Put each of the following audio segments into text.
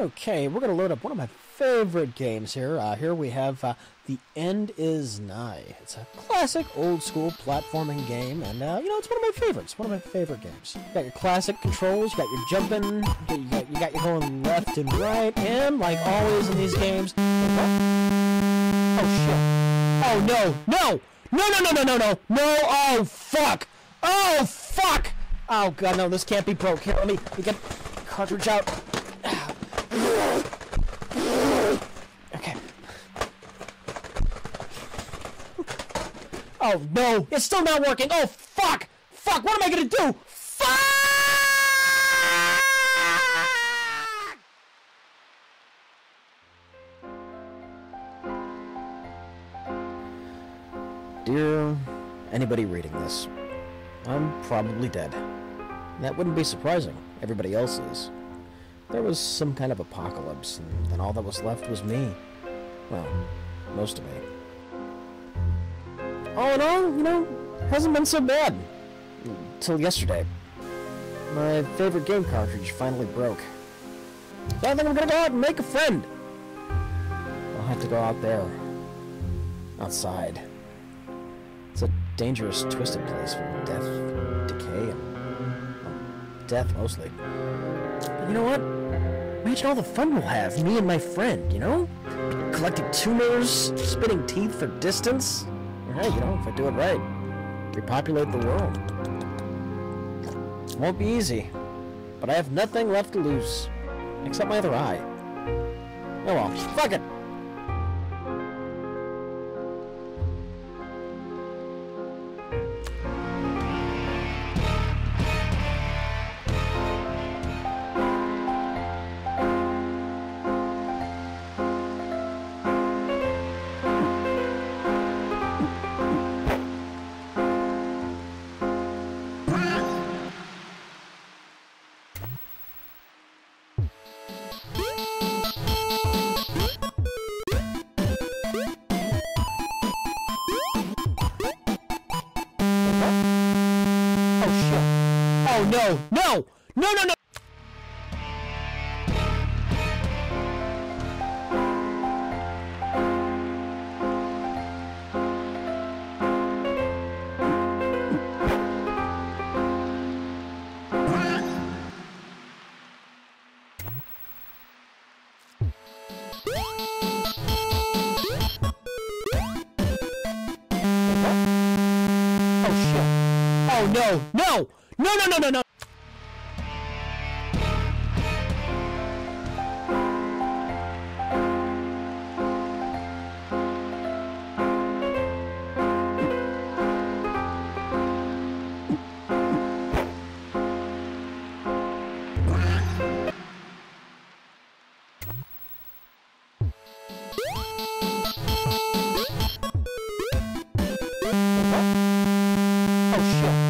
Okay, we're going to load up one of my favorite games here. Uh, here we have uh, The End Is Nigh. It's a classic old school platforming game, and uh, you know, it's one of my favorites. One of my favorite games. You got your classic controls, you got your jumping, you got, you got, your going left and right, and like always in these games. Oh shit. Oh no, no! No, no, no, no, no, no! No! Oh fuck! Oh fuck! Oh god, no, this can't be broke. Here, let me, let me get cartridge out. Okay. Oh no, it's still not working. Oh fuck! Fuck! What am I gonna do? Fuck! Dear anybody reading this, I'm probably dead. That wouldn't be surprising. Everybody else is. There was some kind of apocalypse, and then all that was left was me. Well, most of me. All in all, you know, hasn't been so bad. Till yesterday. My favorite game cartridge finally broke. So I think I'm gonna go out and make a friend. I'll have to go out there. Outside. It's a dangerous, twisted place full of death, decay, and death mostly. But you know what? Imagine all the fun we'll have, me and my friend, you know? Collecting tumors, spitting teeth for distance. Or hey, you know, if I do it right, repopulate the world. It won't be easy, but I have nothing left to lose, except my other eye. Oh well, fuck it! No, no! No, no, no! No! No, no, no, no! Oh shit.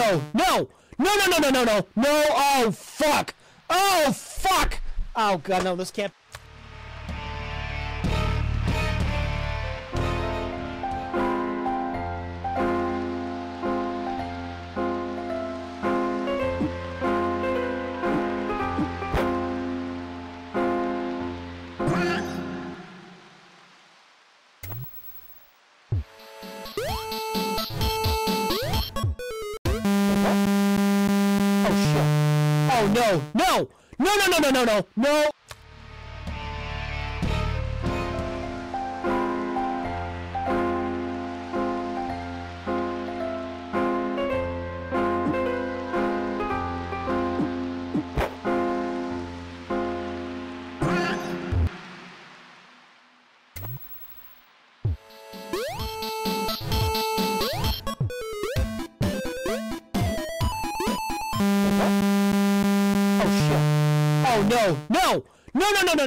no, no! No, no, no, no, no, no! No, oh fuck! Oh fuck! Oh god, no, this can't. Oh shit. Oh no, no! No, no, no, no, no, no! No! No, no, no, no, no, no.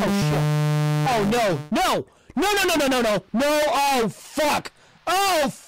Oh shit. Oh no, no, no, no, no, no, no, no, no. Oh fuck. Oh fuck.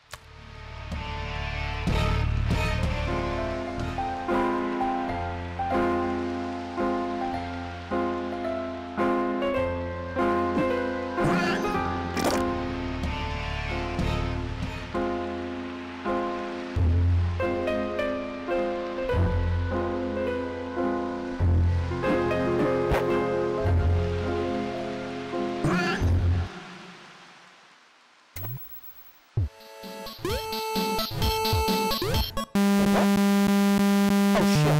Oh shit.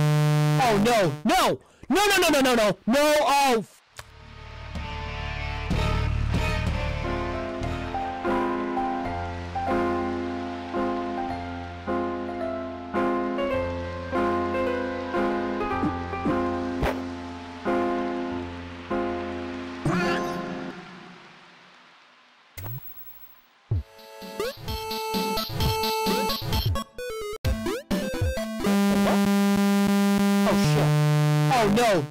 Oh no, no, no, no, no, no, no, no, no. Oh. No.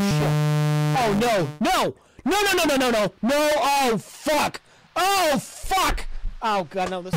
Oh, shit. Oh, no. No. No, no, no, no, no, no. No. Oh, fuck. Oh, fuck. Oh, God, no. This